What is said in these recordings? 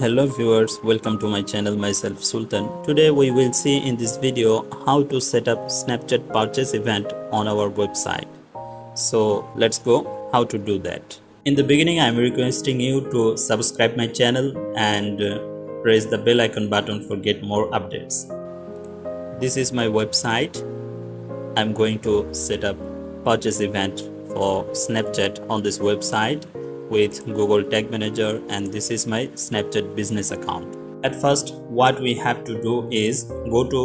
Hello viewers, welcome to my channel myself Sultan. Today we will see in this video how to set up Snapchat purchase event on our website. So let's go how to do that. In the beginning I am requesting you to subscribe my channel and uh, press the bell icon button for get more updates. This is my website. I'm going to set up purchase event for Snapchat on this website with Google Tag Manager and this is my Snapchat business account. At first what we have to do is go to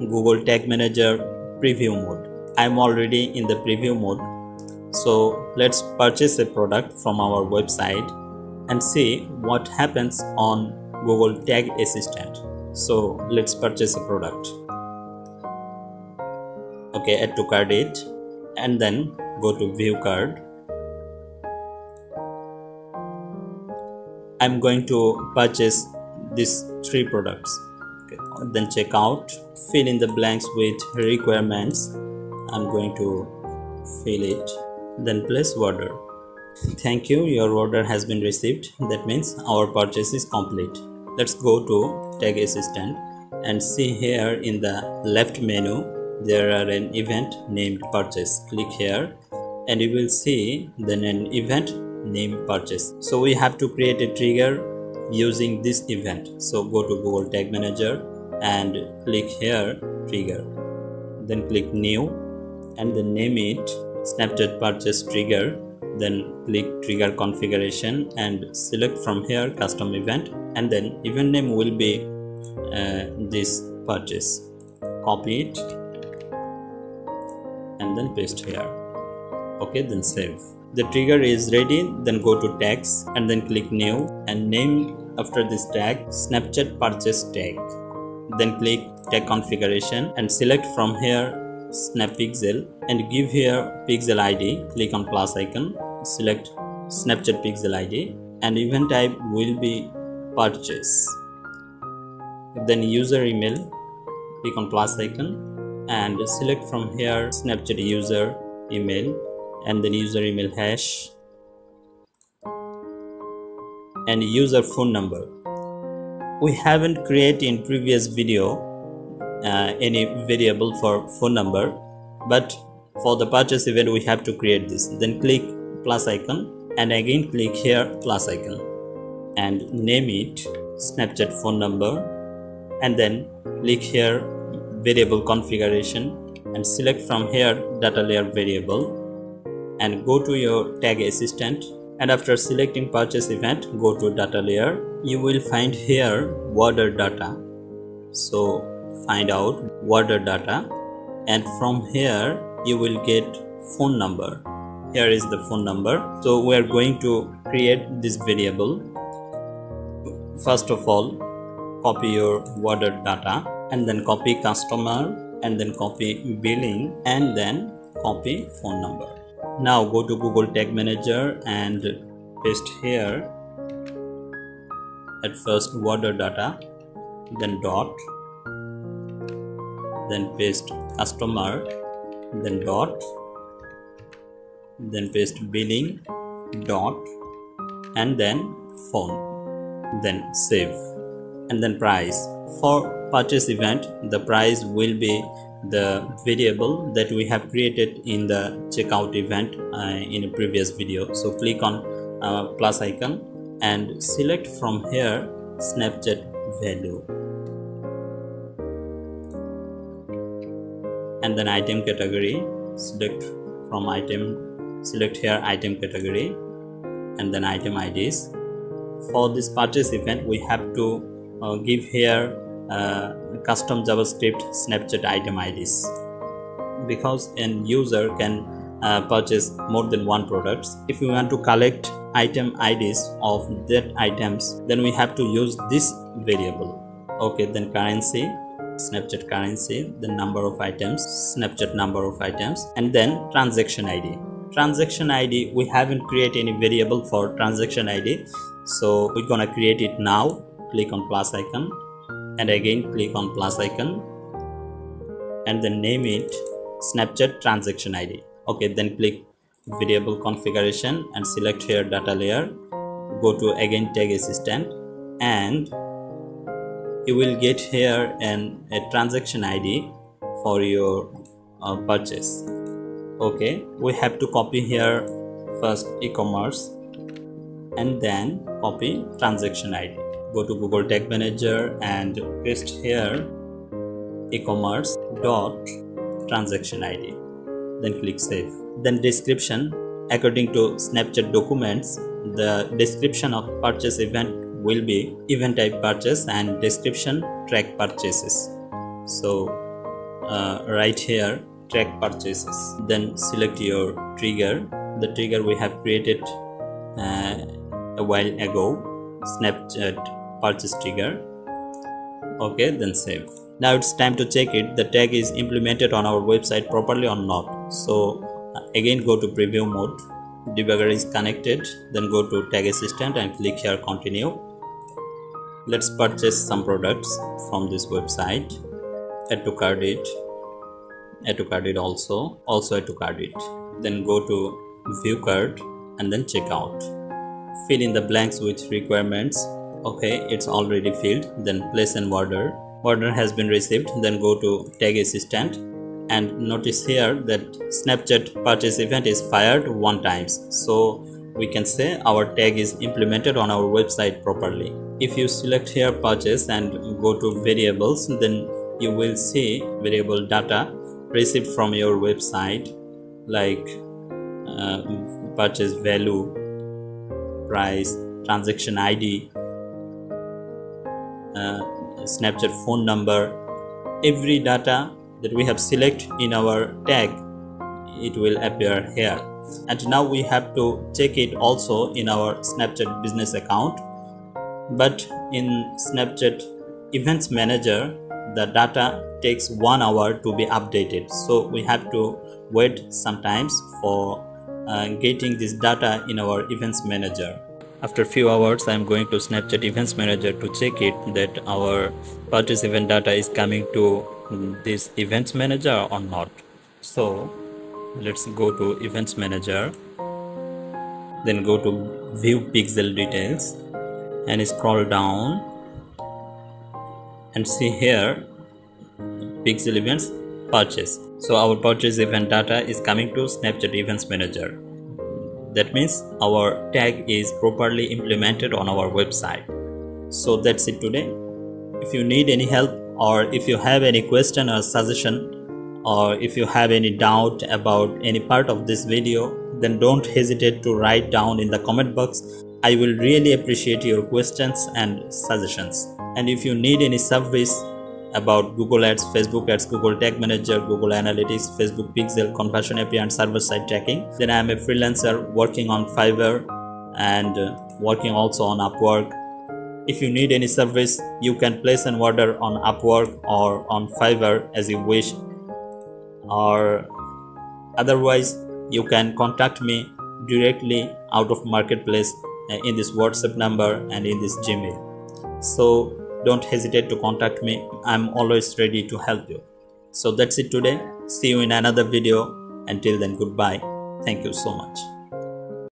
Google Tag Manager preview mode. I'm already in the preview mode. So let's purchase a product from our website and see what happens on Google Tag Assistant. So let's purchase a product. Okay, add to cart it and then go to view card i'm going to purchase these three products. Okay. then check out fill in the blanks with requirements. I'm going to fill it then place order. Thank you your order has been received. That means our purchase is complete. Let's go to tag assistant and see here in the left menu there are an event named purchase. Click here and you will see then an event name purchase. So we have to create a trigger using this event. So go to google tag manager and click here trigger. Then click new and then name it snapchat purchase trigger. Then click trigger configuration and select from here custom event. And then event name will be uh, this purchase. Copy it and then paste here. Okay then save the trigger is ready then go to tags and then click new and name after this tag snapchat purchase tag. Then click tag configuration and select from here snap pixel and give here pixel id click on plus icon select snapchat pixel id and event type will be purchase. Then user email click on plus icon and select from here snapchat user email and then user email hash and user phone number. We haven't created in previous video uh, any variable for phone number but for the purchase event we have to create this. Then click plus icon and again click here plus icon and name it snapchat phone number and then click here variable configuration and select from here data layer variable and go to your tag assistant. And after selecting purchase event go to data layer. You will find here order data. So find out order data. And from here you will get phone number. Here is the phone number. So we are going to create this variable. First of all copy your order data and then copy customer and then copy billing and then copy phone number now go to google tag manager and paste here at first order data then dot then paste customer then dot then paste billing dot and then phone then save and then price. For purchase event the price will be the variable that we have created in the checkout event uh, in a previous video. So click on uh, plus icon and select from here snapchat value. And then item category select from item select here item category and then item IDs for this purchase event we have to uh, give here custom javascript snapchat item IDs because an user can uh, purchase more than one products if we want to collect item IDs of that items then we have to use this variable. Okay then currency snapchat currency the number of items snapchat number of items and then transaction id transaction id we haven't created any variable for transaction id so we're gonna create it now. Click on plus icon and again click on plus icon. And then name it snapchat transaction id okay then click variable configuration and select here data layer. Go to again tag assistant. And you will get here an a transaction id for your uh, purchase. Okay we have to copy here first e-commerce. And then copy transaction id go to google tag manager and paste here e-commerce dot transaction id then click save. Then description. According to snapchat documents the description of purchase event will be event type purchase and description track purchases. So uh, right here track purchases. Then select your trigger. The trigger we have created uh, a while ago snapchat purchase trigger. Okay then save. Now it's time to check it. The tag is implemented on our website properly or not. So again go to preview mode. Debugger is connected. Then go to tag assistant and click here continue. Let's purchase some products from this website. Add to cart it. Add to cart it also. Also add to cart it. Then go to view cart and then check out. Fill in the blanks with requirements okay it's already filled. Then place an order order has been received. Then go to tag assistant and notice here that snapchat purchase event is fired one times. So we can say our tag is implemented on our website properly. If you select here purchase and go to variables then you will see variable data received from your website like uh, purchase value price transaction id snapchat phone number every data that we have select in our tag it will appear here. And now we have to check it also in our snapchat business account. But in snapchat events manager the data takes one hour to be updated. So we have to wait sometimes for uh, getting this data in our events manager after a few hours i'm going to snapchat events manager to check it that our purchase event data is coming to this events manager or not. So let's go to events manager. Then go to view pixel details and scroll down and see here pixel events purchase. So our purchase event data is coming to snapchat events manager that means our tag is properly implemented on our website. So that's it today. If you need any help or if you have any question or suggestion or if you have any doubt about any part of this video then don't hesitate to write down in the comment box. I will really appreciate your questions and suggestions. And if you need any service about Google Ads, Facebook Ads, Google Tag Manager, Google Analytics, Facebook Pixel, Conversion API and server-side tracking. Then I am a freelancer working on Fiverr and uh, working also on Upwork. If you need any service, you can place an order on Upwork or on Fiverr as you wish. Or otherwise, you can contact me directly out of marketplace uh, in this WhatsApp number and in this Gmail. So don't hesitate to contact me. I'm always ready to help you. So that's it today. See you in another video. Until then goodbye. Thank you so much